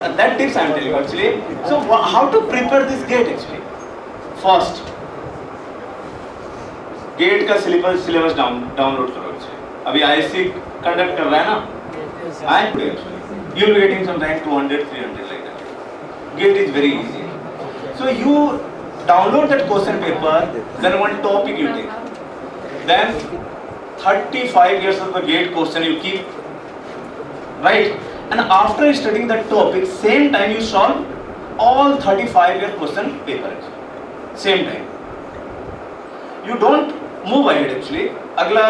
that tips I am telling you actually. So how to prepare this gate actually? First, gate का syllabus syllabus down download करो actually. अभी IC conduct कर रहा है ना? I am actually. You'll be getting sometimes 200, 300 like that. Gate is very easy. So you download that question paper, then one topic you take. Then 35 years of the gate question you keep, right? and after studying that topic same time you solve all 35 year question paper same time you don't move ahead actually अगला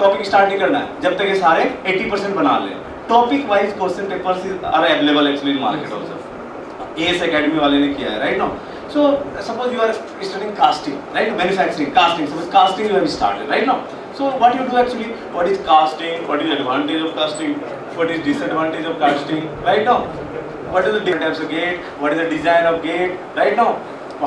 topic start नहीं करना है जब तक ये सारे 80 percent बना ले topic wise question papers are available actually in market also ACE academy वाले ने किया है right no so suppose you are studying casting right manufacturing casting suppose casting you have started right no so what you do actually what is casting what is advantage of casting what is disadvantage of casting right now, what is the different types of gate, what is the design of gate right now,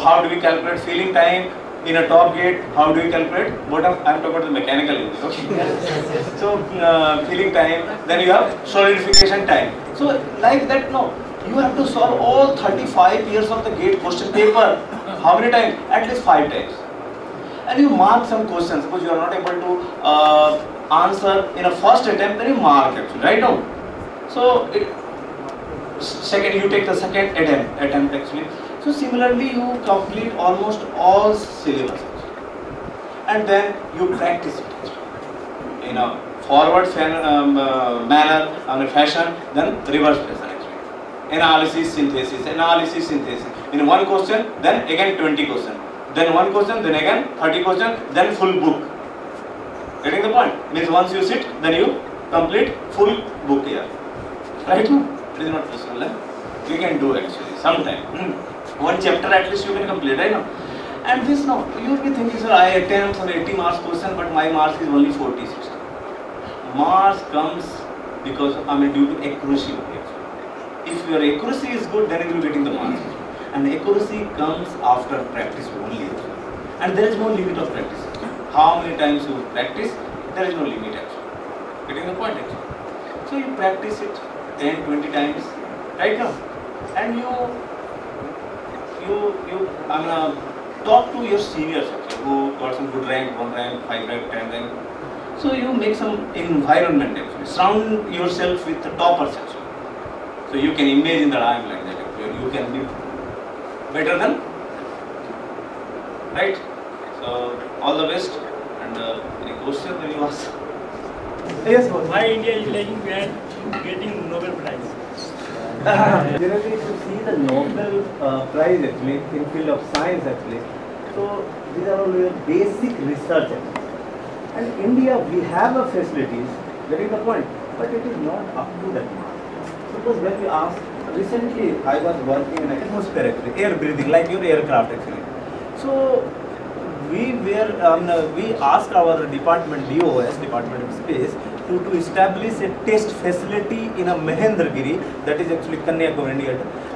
how do we calculate filling time in a top gate, how do we calculate bottom, I'm talking about the mechanical engine, okay. so uh, time, then you have solidification time. So like that, no, you have to solve all 35 years of the gate question paper. How many times? At least 5 times. And you mark some questions. because you are not able to uh, answer in a first attempt, then you mark actually, right now. So, it, second you take the second attempt, attempt actually. So similarly, you complete almost all syllabus and then you practice it in a forward fan, um, uh, manner, and fashion, then reverse fashion actually. Analysis, synthesis, analysis, synthesis. In one question, then again 20 question, then one question, then again 30 question, then full book. Getting the point? Means once you sit, then you complete full book here. Right? Hmm. It is not possible. Eh? You can do actually sometime. Hmm. One chapter at least you can complete, right now. And this now, you will be thinking, sir, uh, I attempt some 80 marks question, but my marks is only 40, 60. Marks comes because I mean due to accuracy. If your accuracy is good, then you will be getting the marks. Hmm. And accuracy comes after practice only. And there is no limit of practice how many times you practice, there is no limit actually. Getting the point actually. So you practice it 10, 20 times right now. And you, you, you, I'm mean, uh, talk to your seniors actually, who got some good rank, one rank, five rank, ten rank. So you make some environment actually, surround yourself with the toppers actually. So you can imagine that I am like that actually, you can be better than uh, all the best and uh, any question that you ask? Yes, boss. Why India is lagging behind getting Nobel Prize? Generally, if you see the Nobel uh, Prize actually in field of science actually, so these are all your basic research actually. And India, we have a facilities, that is the point, but it is not up to that mark. Suppose when we ask, recently I was working in atmosphere actually, air breathing, like your aircraft actually. So we were um, we asked our department DOS Department of Space to, to establish a test facility in a Mahendragiri that is actually Kanyakumari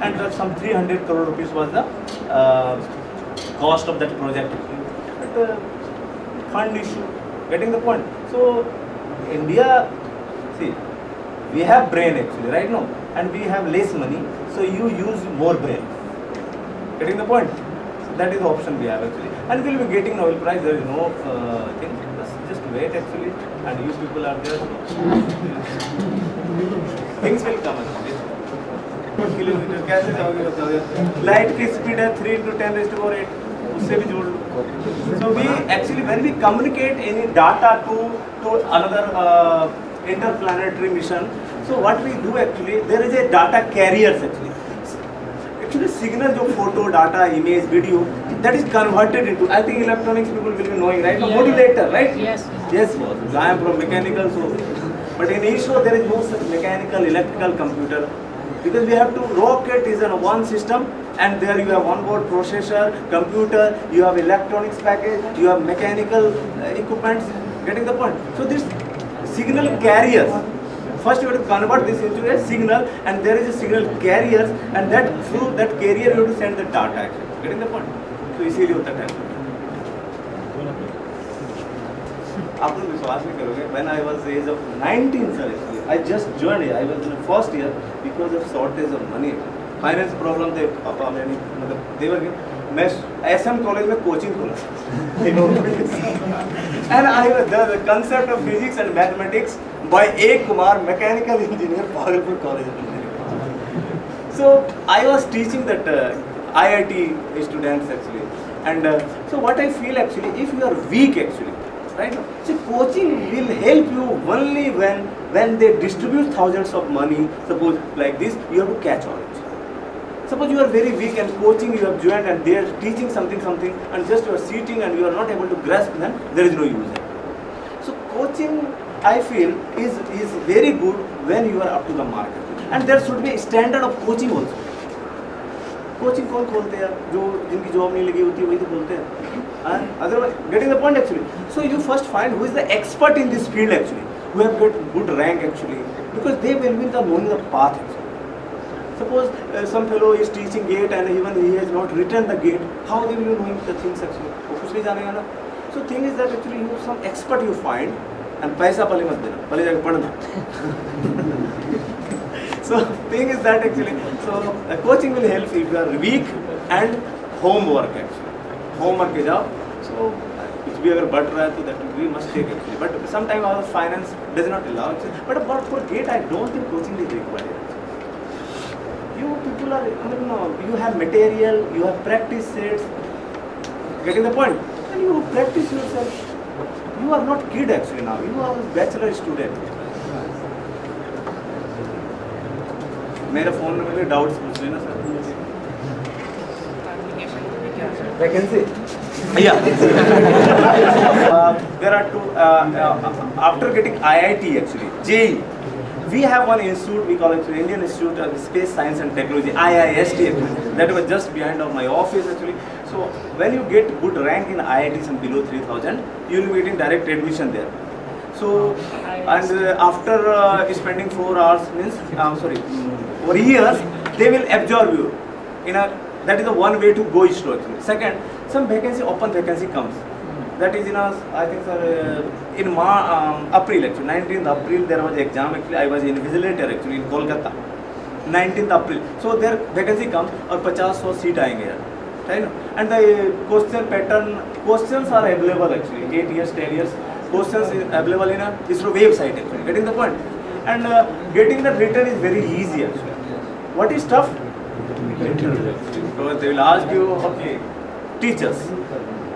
and uh, some 300 crore rupees was the uh, cost of that project. But, uh, fund issue, getting the point. So India, see, we have brain actually right now, and we have less money, so you use more brain. Getting the point? that is the option we have actually. and we will be getting Nobel Prize. There is no uh, thing. Just wait actually, and you people are there. Things will come. Kilometre कैसे जाओगे बताओ light की speed है three to ten raised four eight उससे भी जोड़ लो so we actually when we communicate any data to to another interplanetary mission. So what we do actually, there is a data carriers actually. Actually signal जो photo, data, image, video, that is converted into, I think electronics people will be knowing, right? Yeah. Modulator, right? Yes. Yes, boss. I am from mechanical, so. But in ISRO, there is no such mechanical, electrical computer. Because we have to, rocket is in one system, and there you have onboard processor, computer, you have electronics package, you have mechanical uh, equipments, getting the point. So this signal carriers, first you have to convert this into a signal and there is a signal carriers and that through that carrier you have to send the data actually. Getting the point? तो इसीलिए उतना time आप लोग विश्वास नहीं करोगे when I was age of 19 sir actually I just joined I was in first year because of shortage of money finance problem थे पापा मैंने मतलब देवर के मैं एस एम कॉलेज में कोचिंग खोला and I the concept of physics and mathematics by A Kumar mechanical engineer Bhagalpur college of engineering so I was teaching that IIT students actually And uh, so what I feel actually, if you are weak actually, right? So coaching will help you only when when they distribute thousands of money, suppose like this, you have to catch on it. Suppose you are very weak and coaching you have joined and they are teaching something something and just you are sitting and you are not able to grasp them, there is no use. So coaching I feel is, is very good when you are up to the market. And there should be a standard of coaching also coaching कौन खोलते हैं जो जिनकी job नहीं लगी होती वही तो बोलते हैं point actually so you first find who expert in this field actually good rank actually because they will be the knowing the path suppose some fellow is teaching GATE and even he not return the GATE how they will you knowing the things actually वो कुछ नहीं जानेगा ना so thing is that actually you some expert you find and पैसा पहले मत देना पहले जाकर पढ़ना so thing is that actually so uh, coaching will help if you are weak and homework actually homework is out so uh, if we are butter so that we must take it. but sometimes our finance does not allow but but for gate i don't think coaching is required you people are i mean no, you have material you have practice sets getting the point and you practice yourself you are not kid actually now you are a bachelor student मेरे phone में भी doubts पूछ लेना sir after getting I I T actually ji we have one institute we call actually Indian institute of space science and technology I I S T that was just behind of my office actually so when you get good rank in I I T some three thousand you will get in direct admission there So, and uh, after uh, spending four hours means, I'm uh, sorry, for years, they will absorb you. In a, that is the one way to go slow. Second, some vacancy, open vacancy comes. That is in us I think sir, uh, in Ma, um, April actually, 19th April there was exam actually, I was in invigilator actually in Kolkata. 19th april so there vacancy comes और 50-100 seat aayenge yaar right and the question pattern questions are available actually actually years years years questions is available in a ISRO website actually, getting the point? And uh, getting that written is very easy actually. What is tough? Because they will ask you, okay, teachers,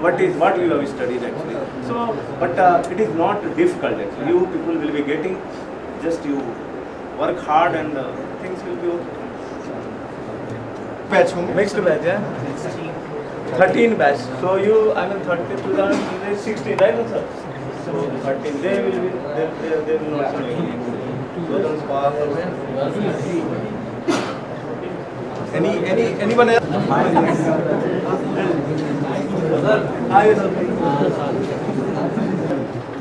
what is what you have studied actually. So, but uh, it is not difficult actually. You people will be getting, just you work hard and uh, things will be okay. Batch, mixed batch, yeah. 13 batch. So you, I mean 30 to 16, right, sir? but in they will be, they, they, they will not see those any any anyone else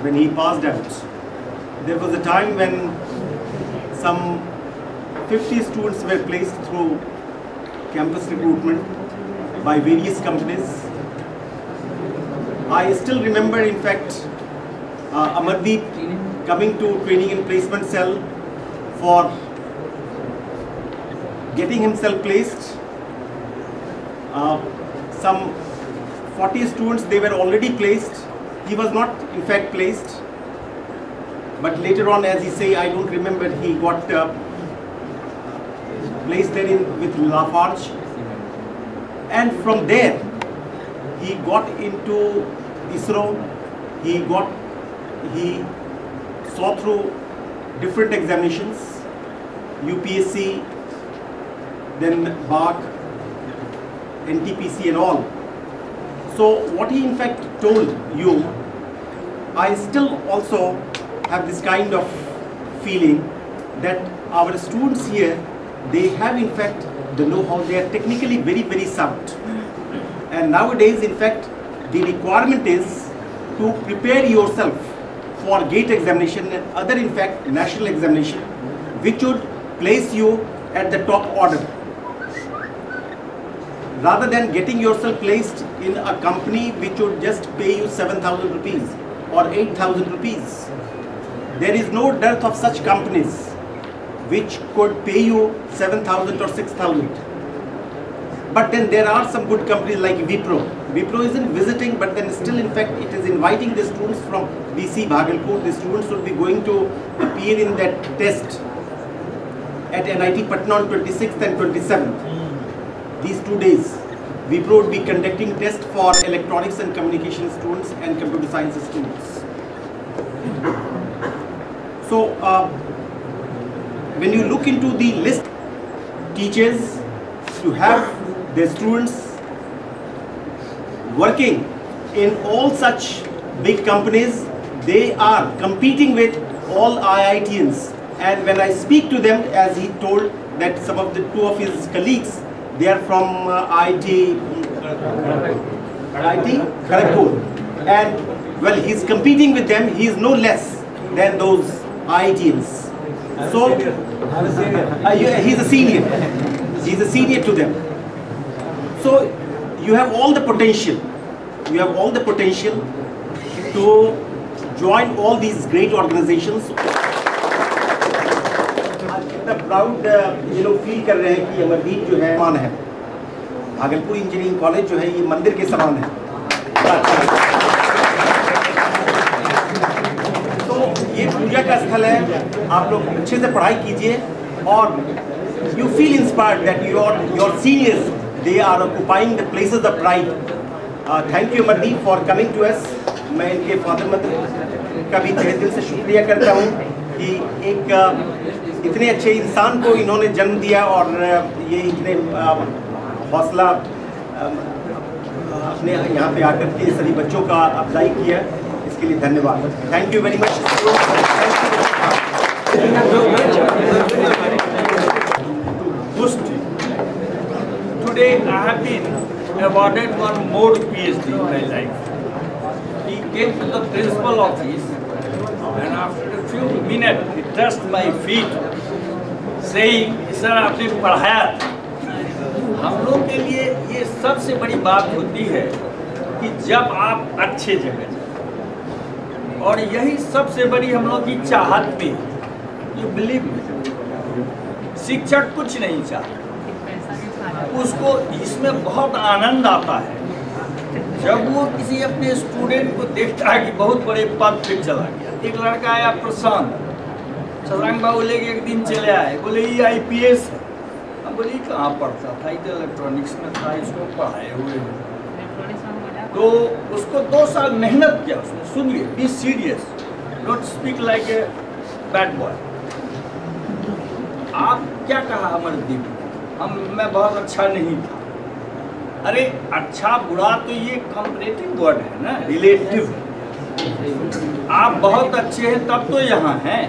when he passed out there was a time when some 50 students were placed through campus recruitment by various companies I still remember in fact uh, Amardeep coming to training and placement cell for getting himself placed. Uh, some 40 students, they were already placed. He was not in fact placed. But later on, as he say, I don't remember, he got uh, placed there in, with Lafarge. And from there, he got into ISRO, he got he saw through different examinations, UPSC, then BARC, NTPC and all. So what he in fact told you, I still also have this kind of feeling that our students here, they have in fact the know-how, they are technically very, very sound. And nowadays, in fact, the requirement is to prepare yourself for GATE examination and other in fact national examination which would place you at the top order. Rather than getting yourself placed in a company which would just pay you 7,000 rupees or 8,000 rupees. There is no dearth of such companies which could pay you 7,000 or 6,000. But then there are some good companies like Vipro Wipro isn't visiting, but then still in fact it is inviting the students from BC Bhagalpur. The students will be going to appear in that test at NIT Patna on 26th and 27th. Hmm. These two days, Wipro would be conducting tests for electronics and communication students and computer science students. So, uh, when you look into the list, teachers, you have the students, working in all such big companies, they are competing with all IITians. And when I speak to them, as he told that some of the two of his colleagues, they are from uh, IIT, correct? Uh, Kharagpur. And well, he's competing with them. He is no less than those IITians. So, uh, he's a senior. He's a senior to them. So you have all the potential. You have all the potential to join all these great organizations. Proud ये लोग feel कर रहे हैं कि अमरदीप जो है मान है भागलपुर इंजीनियरिंग कॉलेज जो है ये मंदिर के समान है तो ये पूजा का स्थल है आप लोग अच्छे से पढ़ाई कीजिए और you feel inspired that you your your seniors they are occupying the places of pride. Uh, thank you Mandeep for coming to us. मैं इनके फादर मदर का भी तहे दिल से शुक्रिया करता हूँ कि एक uh, इतने अच्छे इंसान को इन्होंने जन्म दिया और uh, ये इतने uh, हौसला um, अपने यहाँ पे आकर के सभी बच्चों का अफजाई किया इसके लिए धन्यवाद thank you very much today I have been awarded one more PhD in my life. He came to the principal office and after a few minutes he touched my feet saying, sir आपने पढ़ाया हम लोग के लिए ये सबसे बड़ी बात होती है कि जब आप अच्छे जगह जाए और यही सबसे बड़ी हम लोग की चाहत भी यू बिलीव शिक्षक कुछ नहीं चाहते उसको इसमें बहुत आनंद आता है जब वो किसी अपने स्टूडेंट को देखता है कि बहुत बड़े पद पे चला गया एक लड़का आया प्रशांत शशांक बाबू लेके एक दिन चले आए बोले ये आई पी एस है बोले कहाँ पढ़ता था ये इलेक्ट्रॉनिक्स तो में था इसको पढ़ाए हुए तो उसको दो साल मेहनत किया उसने सुन लिए be serious don't speak like a bad boy आप क्या कहा अमरदीप हम मैं बहुत अच्छा नहीं था अरे अच्छा बुरा तो ये कंपरेटिव वर्ड है ना रिलेटिव आप बहुत अच्छे हैं तब तो यहाँ हैं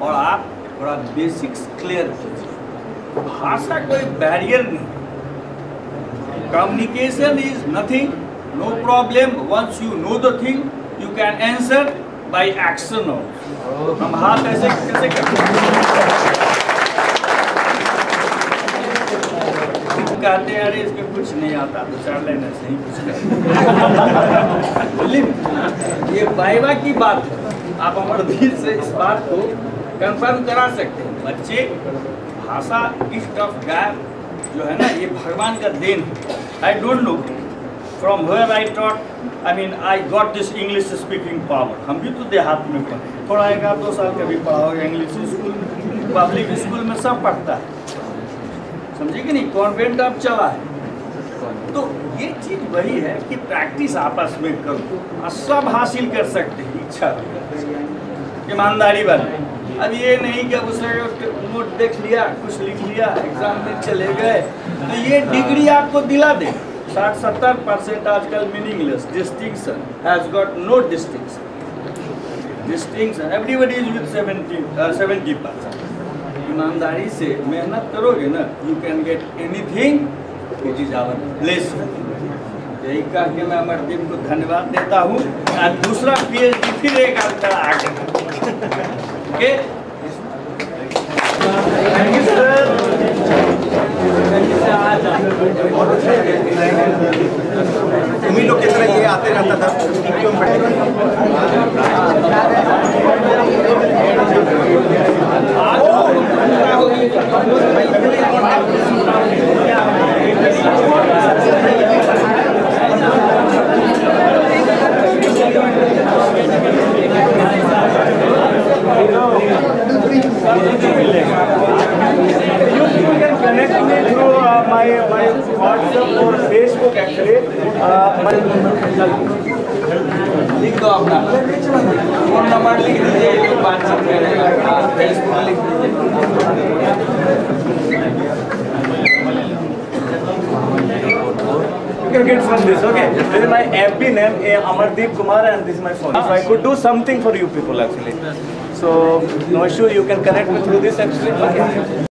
और आप थोड़ा बेसिक्स क्लियर कीजिए भाषा कोई बैरियर नहीं communication is nothing no problem once you know the thing you can answer by action of हम हाथ ऐसे कैसे करते हैं कहते हैं अरे इसमें कुछ नहीं आता तो चार लाइन ऐसे ही कुछ ये वाइवा की बात है आप अमर दिल से इस बात को कंफर्म करा सकते हैं बच्चे भाषा गिफ्ट ऑफ गैप जो है ना ये भगवान का then I don't know from where I taught I mean I got this English speaking power हम भी तो देहात में पढ़े थोड़ा एक आध दो साल कभी पढ़ाओगे इंग्लिश स्कूल पब्लिक स्कूल में सब पढ़ता है समझे कि नहीं कॉन्वेंट अब चला है तो ये चीज वही है कि प्रैक्टिस आपस में करो और सब हासिल कर सकते हैं इच्छा ईमानदारी वाले अब ये नहीं कि उसने नोट देख लिया कुछ लिख लिया एग्जाम में चले गए तो ये डिग्री हाँ। आपको दिला दे साठ सत्तर परसेंट आजकल meaningless distinction has got no distinction distinction everybody is with seventy seventy percent ईमानदारी से मेहनत करोगे ना you can get anything which is our place यही कह के मैं अमर अमरदीप को धन्यवाद देता हूँ आज दूसरा डी फिर एक आपका आगे थैंक यू सर फेसबुक लिख फोन नंबर लिख दीजिए WhatsApp AP name a Amardeep Kumar and this my phone if I could do something for you people actually so no issue you can connect me through this actually